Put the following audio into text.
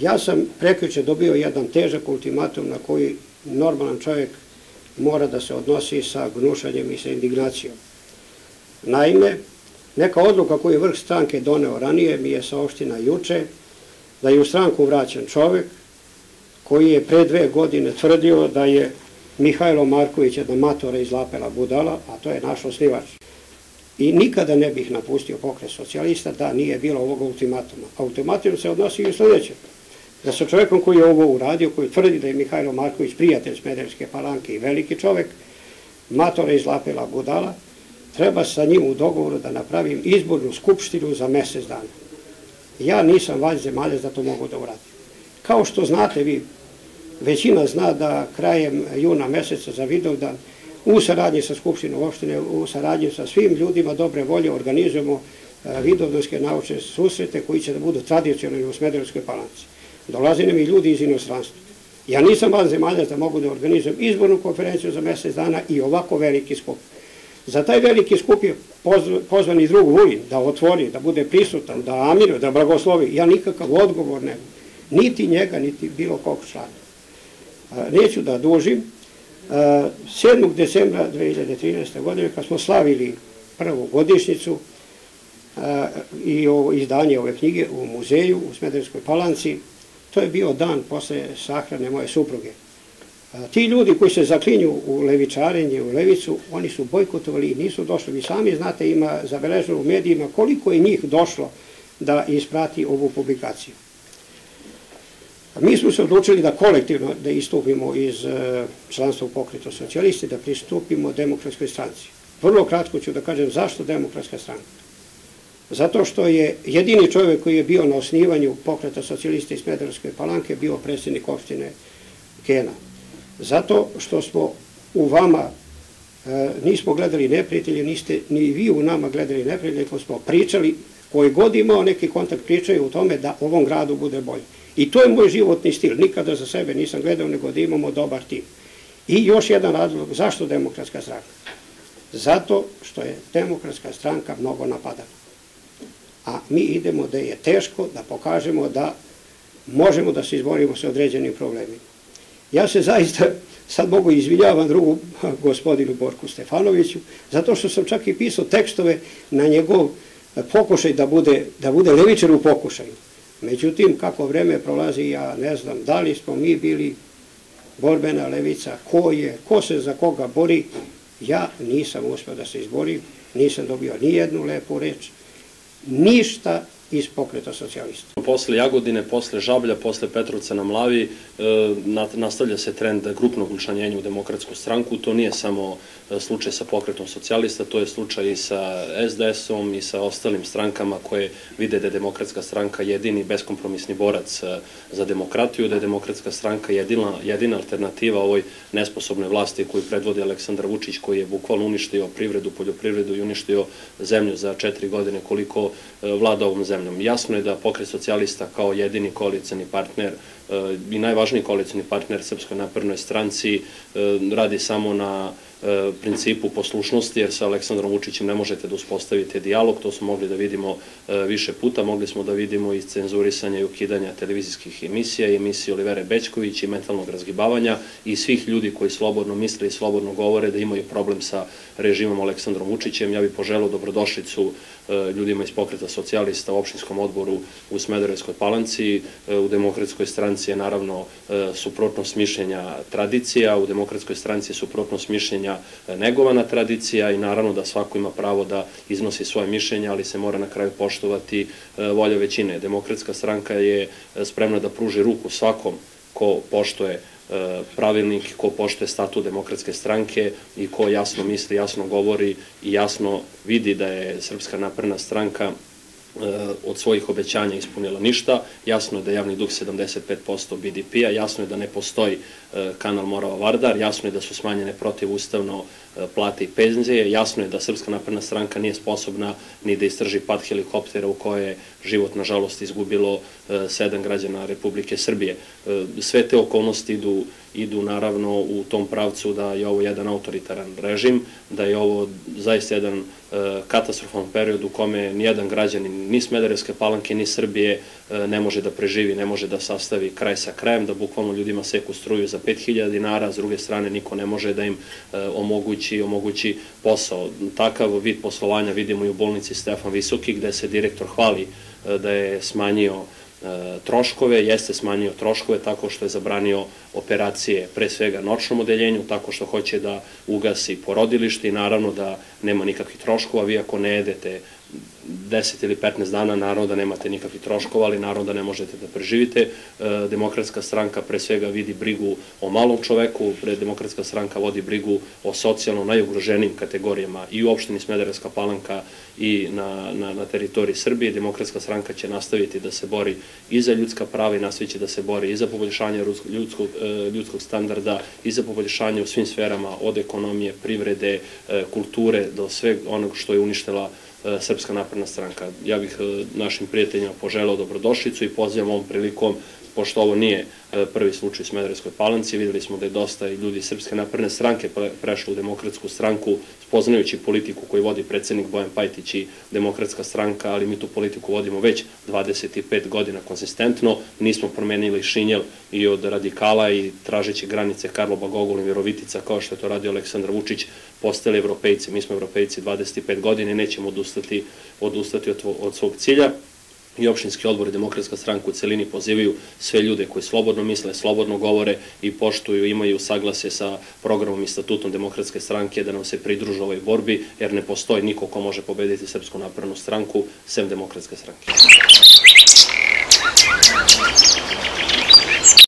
Ja sam prekjuče dobio jedan težak ultimatum na koji normalan čovjek mora da se odnosi sa gnušanjem i sa indignacijom. Naime, neka odluka koju je vrh stranke doneo ranije mi je saopština juče da je u stranku vraćan čovjek koji je pre dve godine tvrdio da je Mihajlo Marković jedna matora iz Lapela Budala, a to je naš osnivač. I nikada ne bih napustio pokret socijalista da nije bilo ovog ultimatuma. Ultimatum se odnosi i u sljedećem. Da sa čovjekom koji je ovo uradio, koji tvrdi da je Mihajlo Marković prijatelj Smederevske palanke i veliki čovjek, matora iz Lapela Budala, treba sa njim u dogovoru da napravim izbornu skupštinu za mesec dana. Ja nisam vaš zemalja da to mogu da uradim. Kao što znate vi, većina zna da krajem juna meseca za Vidovdan u saradnji sa Skupštinom opštine, u saradnji sa svim ljudima dobre volje organizujemo e, vidovdanske naučne susrete koji će da budu tradicionalni u Smederevskoj palanci. Dolaze nam i ljudi iz inostranstva. Ja nisam van zemalja da mogu da organizujem izbornu konferenciju za mesec dana i ovako veliki skup. Za taj veliki skup je pozvan i drug Vulin da otvori, da bude prisutan, da amiruje, da blagoslovi. Ja nikakav odgovor ne niti njega, niti bilo kog člana. Neću da dužim. 7. decembra 2013. godine, kad smo slavili prvu godišnicu i izdanje ove knjige u muzeju u Smederskoj palanci, to je bio dan posle sahrane moje supruge. Ti ljudi koji se zaklinju u levičarenje, u levicu, oni su bojkotovali i nisu došli. Vi sami znate, ima zabeleženo u medijima koliko je njih došlo da isprati ovu publikaciju. Mi smo se odlučili da kolektivno da istupimo iz e, članstva u pokretu socijalisti, da pristupimo demokratskoj stranci. Vrlo kratko ću da kažem zašto demokratska stranka. Zato što je jedini čovjek koji je bio na osnivanju pokreta socijalista iz Smederevske palanke bio predsjednik opštine Kena. Zato što smo u vama e, nismo gledali neprijatelje, niste ni vi u nama gledali neprijatelje, nego smo pričali, koji god imao neki kontakt pričaju u tome da ovom gradu bude bolje. I to je moj životni stil. Nikada za sebe nisam gledao, nego da imamo dobar tim. I još jedan razlog, zašto demokratska stranka? Zato što je demokratska stranka mnogo napadana. A mi idemo da je teško, da pokažemo da možemo da se izborimo sa određenim problemima. Ja se zaista sad mogu izvinjavam drugu gospodinu Borku Stefanoviću, zato što sam čak i pisao tekstove na njegov pokušaj da bude, da bude levičar u pokušaju. Međutim, kako vreme prolazi, ja ne znam da li smo mi bili borbena levica, ko je, ko se za koga bori, ja nisam uspio da se izborim, nisam dobio ni jednu lepu reč, ništa iz pokreta socijalista. Posle Jagodine, posle Žablja, posle Petrovca na Mlavi e, nastavlja se trend grupnog učlanjenja u demokratsku stranku. To nije samo e, slučaj sa pokretom socijalista, to je slučaj i sa SDS-om i sa ostalim strankama koje vide da je demokratska stranka jedini beskompromisni borac e, za demokratiju, da je demokratska stranka jedina, jedina alternativa ovoj nesposobnoj vlasti koju predvodi Aleksandar Vučić koji je bukvalno uništio privredu, poljoprivredu i uništio zemlju za četiri godine koliko vlada ovom zemlju zemljom. Jasno je da pokret socijalista kao jedini koalicijani partner e, i najvažniji koalicijani partner Srpskoj naprednoj stranci e, radi samo na principu poslušnosti, jer sa Aleksandrom Vučićem ne možete da uspostavite dijalog, to smo mogli da vidimo e, više puta, mogli smo da vidimo iz cenzurisanja i ukidanja televizijskih emisija i emisije Olivere Bećković i mentalnog razgibavanja i svih ljudi koji slobodno misle i slobodno govore da imaju problem sa režimom Aleksandrom Vučićem. Ja bih poželao dobrodošlicu e, ljudima iz pokreta socijalista u opštinskom odboru u Smederevskoj palanci. U demokratskoj stranci je naravno suprotnost mišljenja tradicija, u demokratskoj stranci je suprotnost mišljenja tradicija, negovana tradicija i naravno da svako ima pravo da iznosi svoje mišljenje, ali se mora na kraju poštovati e, volja većine. Demokratska stranka je e, spremna da pruži ruku svakom ko poštoje e, pravilnik, ko poštoje statu demokratske stranke i ko jasno misli, jasno govori i jasno vidi da je Srpska naprna stranka od svojih obećanja ispunila ništa. Jasno je da je javni dug 75% BDP-a, jasno je da ne postoji eh, kanal Morava Vardar, jasno je da su smanjene protivustavno plate i penzije. Jasno je da Srpska napredna stranka nije sposobna ni da istrži pad helikoptera u koje je život, nažalost, izgubilo sedam građana Republike Srbije. Sve te okolnosti idu idu naravno u tom pravcu da je ovo jedan autoritaran režim, da je ovo zaista jedan e, katastrofalan period u kome nijedan građanin ni Smederevske palanke ni Srbije e, ne može da preživi, ne može da sastavi kraj sa krajem, da bukvalno ljudima seku struju za 5000 dinara, a s druge strane niko ne može da im e, omogući, omogući posao. Takav vid poslovanja vidimo i u bolnici Stefan Visoki gde se direktor hvali da je smanjio troškove, jeste smanjio troškove tako što je zabranio operacije pre svega noćnom odeljenju, tako što hoće da ugasi porodilište i naravno da nema nikakvih troškova, vi ako ne jedete 10 ili 15 dana, naravno da nemate nikakvih troškova, ali naravno da ne možete da preživite. E, demokratska stranka pre svega vidi brigu o malom čoveku, Demokratska stranka vodi brigu o socijalno najugroženijim kategorijama i u opštini Smederevska palanka i na, na, na teritoriji Srbije. Demokratska stranka će nastaviti da se bori i za ljudska prava i nastavit će da se bori i za poboljšanje ljudskog, e, ljudskog standarda i za poboljšanje u svim sferama od ekonomije, privrede, e, kulture do sveg onog što je uništila Srpska napredna stranka. Ja bih e, našim prijateljima poželao dobrodošlicu i pozivam ovom prilikom pošto ovo nije e, prvi slučaj u Smederevskoj palanci, videli smo da je dosta i ljudi Srpske napredne stranke prešlo u demokratsku stranku, spoznajući politiku koju vodi predsednik Bojan Pajtić i demokratska stranka, ali mi tu politiku vodimo već 25 godina konsistentno, nismo promenili šinjel i od radikala i tražeći granice Karloba Gogol i Vjerovitica, kao što je to radio Aleksandar Vučić, postali evropejci, mi smo evropejci 25 godina i nećemo odustati, odustati od, od svog cilja i opštinski odbor i demokratska stranka u celini pozivaju sve ljude koji slobodno misle, slobodno govore i poštuju, imaju saglase sa programom i statutom demokratske stranke da nam se pridruže ovoj borbi, jer ne postoji niko ko može pobediti Srpsku napravnu stranku, sem demokratske stranke.